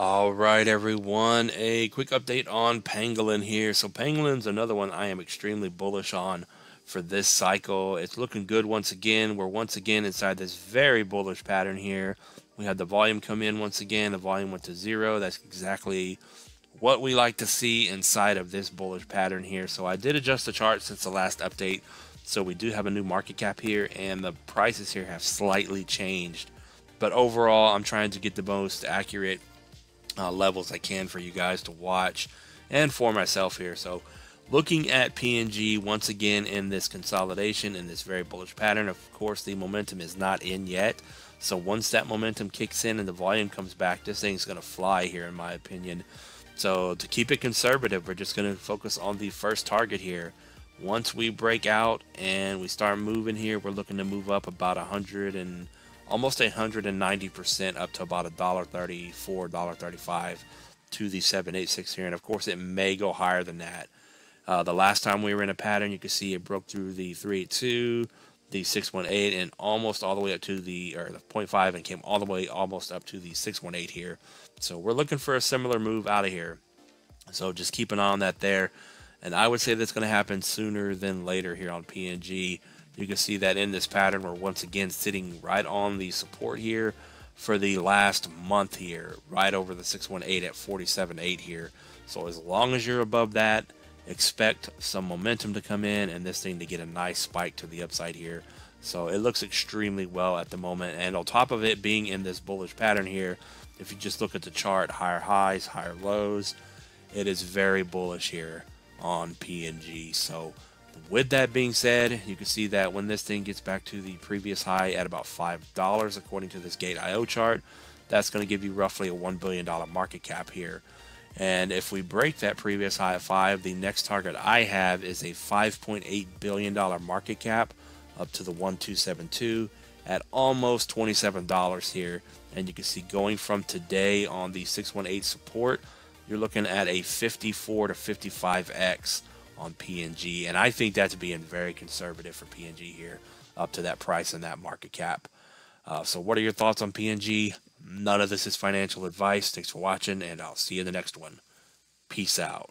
All right, everyone. A quick update on Pangolin here. So Pangolin's another one I am extremely bullish on for this cycle. It's looking good once again. We're once again inside this very bullish pattern here. We had the volume come in once again. The volume went to zero. That's exactly what we like to see inside of this bullish pattern here. So I did adjust the chart since the last update. So we do have a new market cap here and the prices here have slightly changed. But overall, I'm trying to get the most accurate uh, levels I can for you guys to watch and for myself here. So looking at PNG once again in this consolidation in this very bullish pattern. Of course, the momentum is not in yet. So once that momentum kicks in and the volume comes back, this thing's going to fly here in my opinion. So to keep it conservative, we're just going to focus on the first target here. Once we break out and we start moving here, we're looking to move up about 100 and almost 190% up to about a dollar 34 dollar 35 to the 786 here. And of course it may go higher than that. Uh, the last time we were in a pattern you can see it broke through the 382 the 618 and almost all the way up to the or the 0.5 and came all the way almost up to the 618 here. So we're looking for a similar move out of here. So just keep an eye on that there. And I would say that's going to happen sooner than later here on PNG you can see that in this pattern, we're once again sitting right on the support here for the last month here, right over the 618 at 47.8 here. So as long as you're above that, expect some momentum to come in and this thing to get a nice spike to the upside here. So it looks extremely well at the moment. And on top of it being in this bullish pattern here, if you just look at the chart, higher highs, higher lows, it is very bullish here on PNG. So with that being said, you can see that when this thing gets back to the previous high at about $5, according to this Gate.io chart, that's going to give you roughly a $1 billion market cap here. And if we break that previous high at 5, the next target I have is a $5.8 billion market cap up to the 1272 at almost $27 here. And you can see going from today on the 618 support, you're looking at a 54 to 55x on PNG, and I think that's being very conservative for PNG here, up to that price and that market cap. Uh, so, what are your thoughts on PNG? None of this is financial advice. Thanks for watching, and I'll see you in the next one. Peace out.